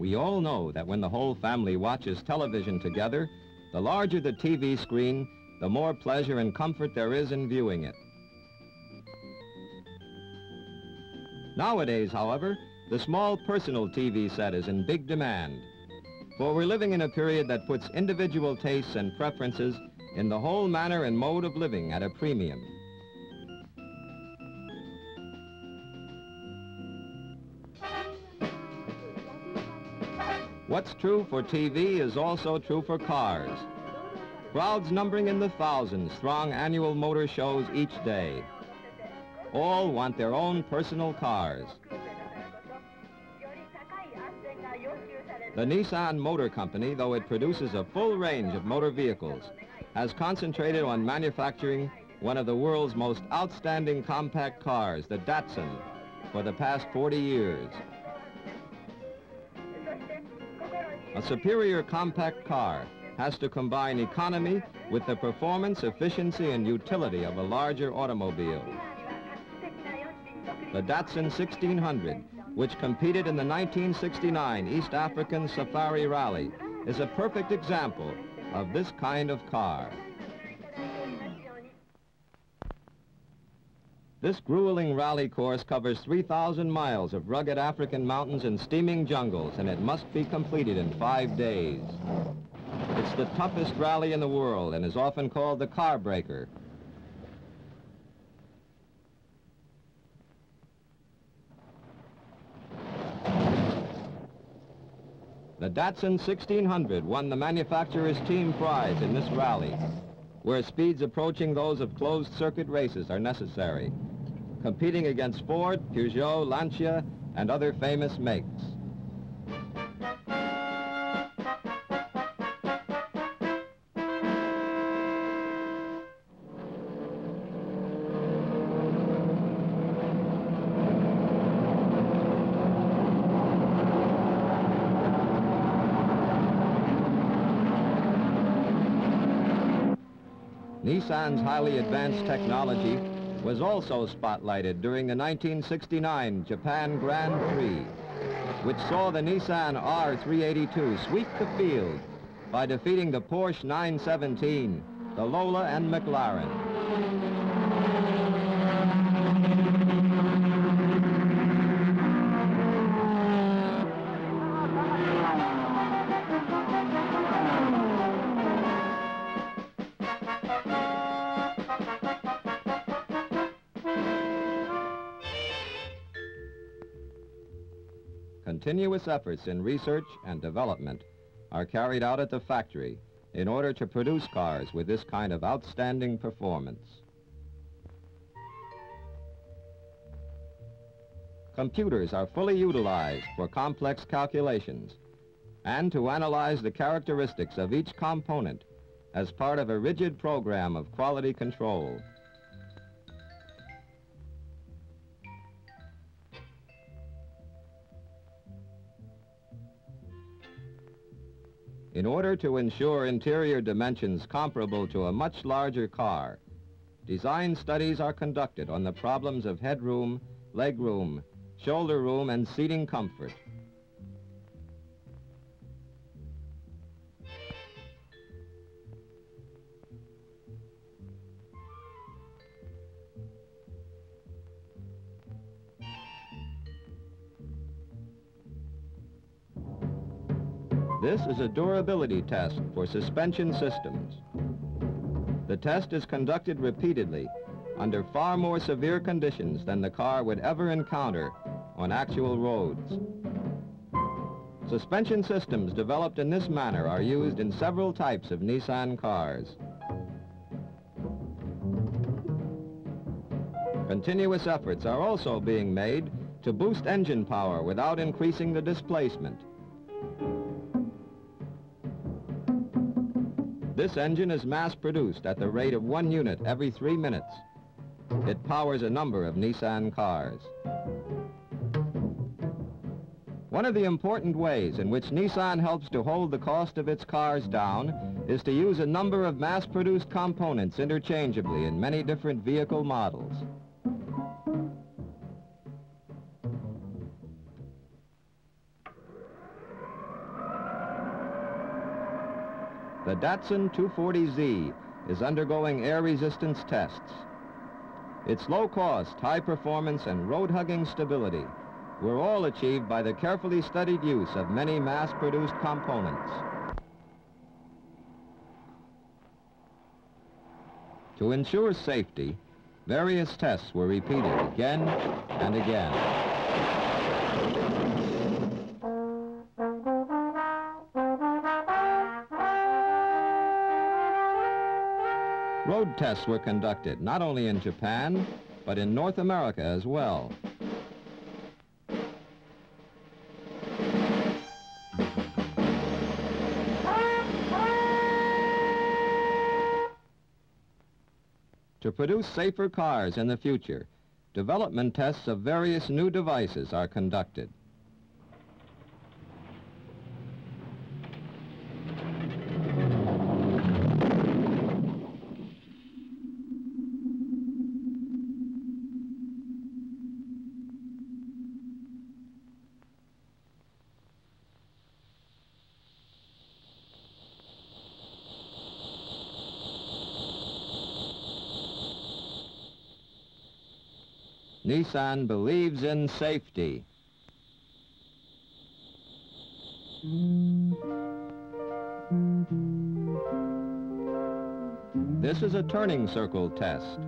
We all know that when the whole family watches television together, the larger the TV screen, the more pleasure and comfort there is in viewing it. Nowadays, however, the small personal TV set is in big demand. For we're living in a period that puts individual tastes and preferences in the whole manner and mode of living at a premium. What's true for TV is also true for cars. Crowds numbering in the thousands throng annual motor shows each day. All want their own personal cars. The Nissan Motor Company, though it produces a full range of motor vehicles, has concentrated on manufacturing one of the world's most outstanding compact cars, the Datsun, for the past 40 years. A superior compact car has to combine economy with the performance, efficiency, and utility of a larger automobile. The Datsun 1600, which competed in the 1969 East African Safari Rally, is a perfect example of this kind of car. This grueling rally course covers 3,000 miles of rugged African mountains and steaming jungles, and it must be completed in five days. It's the toughest rally in the world and is often called the car breaker. The Datsun 1600 won the manufacturer's team prize in this rally, where speeds approaching those of closed-circuit races are necessary competing against Ford, Peugeot, Lancia, and other famous makes. Nissan's highly advanced technology was also spotlighted during the 1969 Japan Grand Prix, which saw the Nissan R382 sweep the field by defeating the Porsche 917, the Lola and McLaren. Continuous efforts in research and development are carried out at the factory in order to produce cars with this kind of outstanding performance. Computers are fully utilized for complex calculations and to analyze the characteristics of each component as part of a rigid program of quality control. In order to ensure interior dimensions comparable to a much larger car, design studies are conducted on the problems of headroom, legroom, shoulder room, and seating comfort. This is a durability test for suspension systems. The test is conducted repeatedly under far more severe conditions than the car would ever encounter on actual roads. Suspension systems developed in this manner are used in several types of Nissan cars. Continuous efforts are also being made to boost engine power without increasing the displacement. This engine is mass-produced at the rate of one unit every three minutes. It powers a number of Nissan cars. One of the important ways in which Nissan helps to hold the cost of its cars down is to use a number of mass-produced components interchangeably in many different vehicle models. The Datsun 240Z is undergoing air resistance tests. Its low cost, high performance, and road-hugging stability were all achieved by the carefully studied use of many mass-produced components. To ensure safety, various tests were repeated again and again. Tests were conducted not only in Japan, but in North America as well. To produce safer cars in the future, development tests of various new devices are conducted. Nissan believes in safety. This is a turning circle test.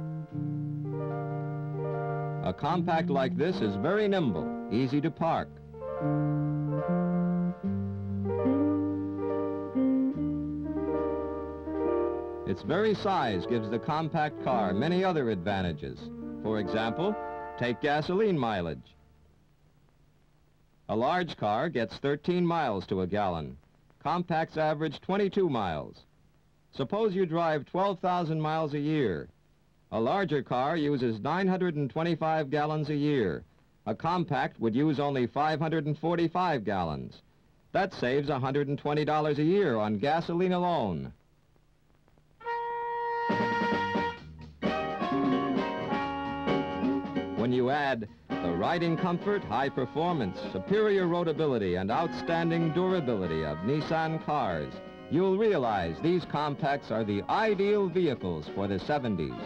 A compact like this is very nimble, easy to park. Its very size gives the compact car many other advantages. For example, take gasoline mileage. A large car gets 13 miles to a gallon. Compacts average 22 miles. Suppose you drive 12,000 miles a year. A larger car uses 925 gallons a year. A compact would use only 545 gallons. That saves $120 a year on gasoline alone. When you add the riding comfort, high performance, superior roadability, and outstanding durability of Nissan cars, you'll realize these compacts are the ideal vehicles for the 70s.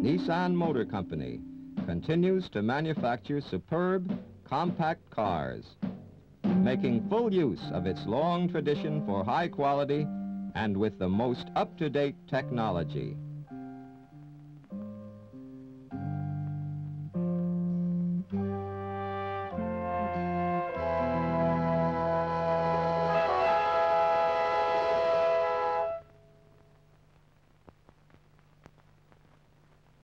Nissan Motor Company continues to manufacture superb, compact cars, making full use of its long tradition for high quality and with the most up-to-date technology.